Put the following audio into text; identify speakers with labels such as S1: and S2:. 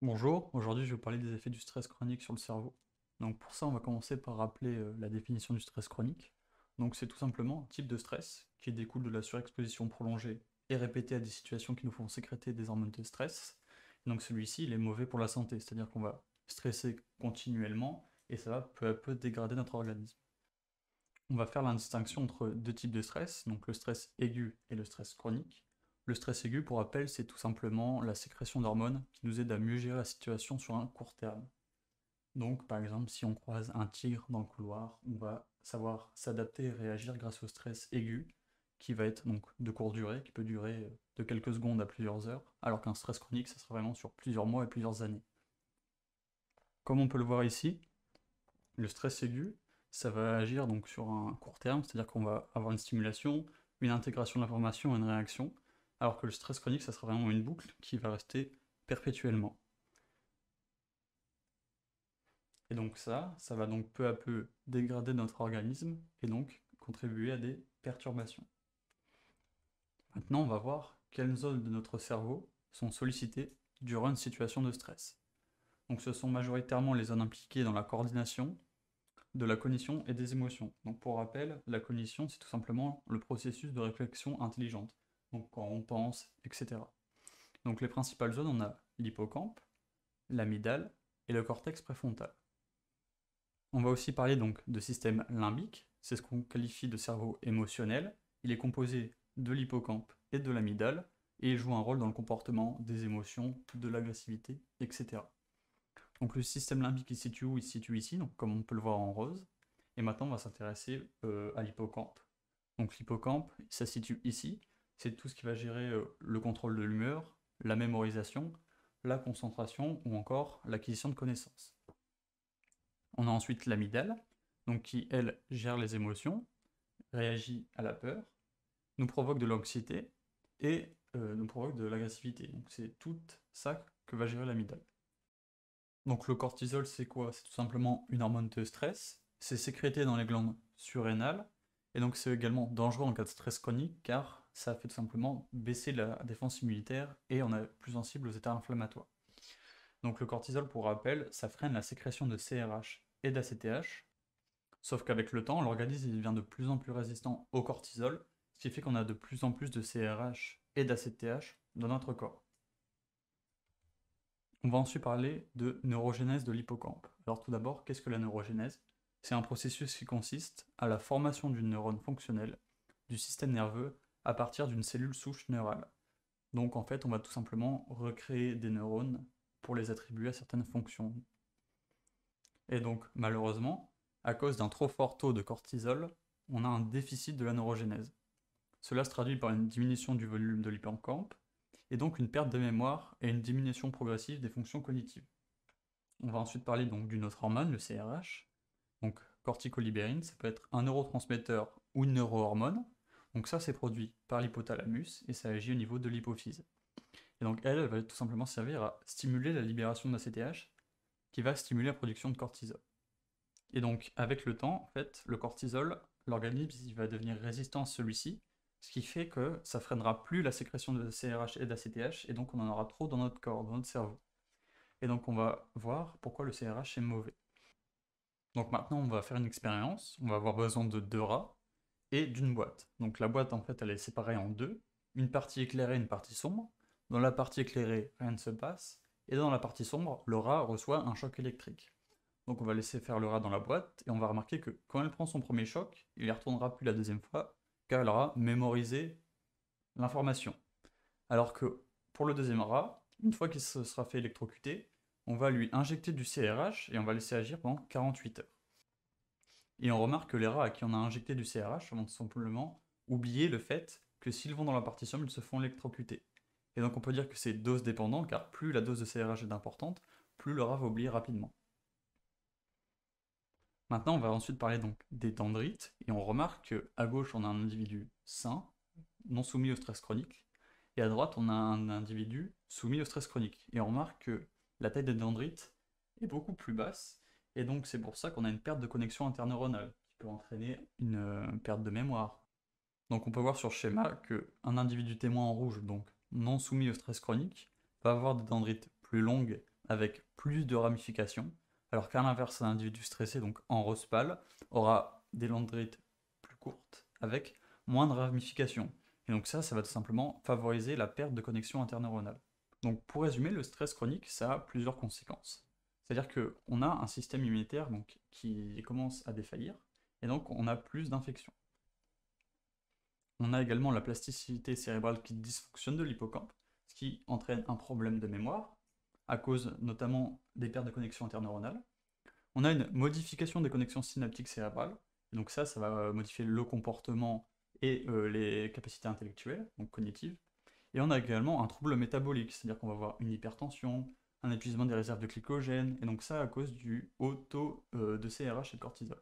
S1: Bonjour, aujourd'hui je vais vous parler des effets du stress chronique sur le cerveau. Donc pour ça on va commencer par rappeler euh, la définition du stress chronique. Donc c'est tout simplement un type de stress qui découle de la surexposition prolongée et répétée à des situations qui nous font sécréter des hormones de stress. donc celui-ci il est mauvais pour la santé, c'est-à-dire qu'on va stresser continuellement et ça va peu à peu dégrader notre organisme. On va faire la distinction entre deux types de stress, donc le stress aigu et le stress chronique. Le stress aigu, pour rappel, c'est tout simplement la sécrétion d'hormones qui nous aide à mieux gérer la situation sur un court terme. Donc, par exemple, si on croise un tigre dans le couloir, on va savoir s'adapter et réagir grâce au stress aigu, qui va être de courte durée, qui peut durer de quelques secondes à plusieurs heures, alors qu'un stress chronique, ça sera vraiment sur plusieurs mois et plusieurs années. Comme on peut le voir ici, le stress aigu, ça va agir donc sur un court terme, c'est-à-dire qu'on va avoir une stimulation, une intégration de l'information une réaction, alors que le stress chronique, ça sera vraiment une boucle qui va rester perpétuellement. Et donc ça, ça va donc peu à peu dégrader notre organisme et donc contribuer à des perturbations. Maintenant, on va voir quelles zones de notre cerveau sont sollicitées durant une situation de stress. Donc ce sont majoritairement les zones impliquées dans la coordination, de la cognition et des émotions. Donc pour rappel, la cognition, c'est tout simplement le processus de réflexion intelligente donc quand on pense, etc. Donc les principales zones, on a l'hippocampe, l'amygdale et le cortex préfrontal. On va aussi parler donc de système limbique, c'est ce qu'on qualifie de cerveau émotionnel. Il est composé de l'hippocampe et de l'amygdale, et il joue un rôle dans le comportement des émotions, de l'agressivité, etc. Donc le système limbique il se situe où? Il se situe ici, comme on peut le voir en rose. Et maintenant on va s'intéresser euh, à l'hippocampe. Donc l'hippocampe, ça se situe ici, c'est tout ce qui va gérer euh, le contrôle de l'humeur, la mémorisation, la concentration ou encore l'acquisition de connaissances. On a ensuite l'amygdale, donc qui, elle, gère les émotions, réagit à la peur, nous provoque de l'anxiété et euh, nous provoque de l'agressivité. Donc c'est tout ça que va gérer l'amygdale. Donc le cortisol, c'est quoi? C'est tout simplement une hormone de stress. C'est sécrété dans les glandes surrénales. Et donc c'est également dangereux en cas de stress chronique car ça fait tout simplement baisser la défense immunitaire et on est plus sensible aux états inflammatoires. Donc le cortisol, pour rappel, ça freine la sécrétion de CRH et d'ACTH, sauf qu'avec le temps, l'organisme devient de plus en plus résistant au cortisol, ce qui fait qu'on a de plus en plus de CRH et d'ACTH dans notre corps. On va ensuite parler de neurogénèse de l'hippocampe. Alors tout d'abord, qu'est-ce que la neurogénèse C'est un processus qui consiste à la formation d'une neurone fonctionnelle du système nerveux à partir d'une cellule souche neurale. Donc en fait, on va tout simplement recréer des neurones pour les attribuer à certaines fonctions. Et donc malheureusement, à cause d'un trop fort taux de cortisol, on a un déficit de la neurogénèse. Cela se traduit par une diminution du volume de l'hippocampe, et donc une perte de mémoire et une diminution progressive des fonctions cognitives. On va ensuite parler donc d'une autre hormone, le CRH. Donc corticolibérine, ça peut être un neurotransmetteur ou une neurohormone, donc ça, c'est produit par l'hypothalamus et ça agit au niveau de l'hypophyse. Et donc elle, va tout simplement servir à stimuler la libération d'ACTH qui va stimuler la production de cortisol. Et donc avec le temps, en fait, le cortisol, l'organisme va devenir résistant à celui-ci, ce qui fait que ça freinera plus la sécrétion de CRH et d'ACTH et donc on en aura trop dans notre corps, dans notre cerveau. Et donc on va voir pourquoi le CRH est mauvais. Donc maintenant on va faire une expérience, on va avoir besoin de deux rats, et d'une boîte. Donc la boîte, en fait, elle est séparée en deux. Une partie éclairée, une partie sombre. Dans la partie éclairée, rien ne se passe. Et dans la partie sombre, le rat reçoit un choc électrique. Donc on va laisser faire le rat dans la boîte, et on va remarquer que quand elle prend son premier choc, il ne retournera plus la deuxième fois, car elle aura mémorisé l'information. Alors que pour le deuxième rat, une fois qu'il se sera fait électrocuter, on va lui injecter du CRH et on va laisser agir pendant 48 heures. Et on remarque que les rats à qui on a injecté du CRH vont simplement oublier le fait que s'ils vont dans la partie sombre, ils se font électrocuter. Et donc on peut dire que c'est dose dépendant, car plus la dose de CRH est importante, plus le rat va oublier rapidement. Maintenant, on va ensuite parler donc des dendrites, et on remarque qu'à gauche, on a un individu sain, non soumis au stress chronique, et à droite, on a un individu soumis au stress chronique. Et on remarque que la taille des dendrites est beaucoup plus basse, et donc c'est pour ça qu'on a une perte de connexion interneuronale, qui peut entraîner une euh, perte de mémoire. Donc on peut voir sur le schéma qu'un individu témoin en rouge, donc non soumis au stress chronique, va avoir des dendrites plus longues avec plus de ramifications, alors qu'à l'inverse, un individu stressé, donc en rose pâle, aura des dendrites plus courtes avec moins de ramifications. Et donc ça, ça va tout simplement favoriser la perte de connexion interneuronale. Donc pour résumer, le stress chronique, ça a plusieurs conséquences. C'est-à-dire qu'on a un système immunitaire donc, qui commence à défaillir, et donc on a plus d'infections. On a également la plasticité cérébrale qui dysfonctionne de l'hippocampe, ce qui entraîne un problème de mémoire, à cause notamment des pertes de connexion interneuronale. On a une modification des connexions synaptiques cérébrales, donc ça, ça va modifier le comportement et euh, les capacités intellectuelles, donc cognitives. Et on a également un trouble métabolique, c'est-à-dire qu'on va avoir une hypertension, un épuisement des réserves de glycogène, et donc ça à cause du haut taux euh, de CRH et de cortisol.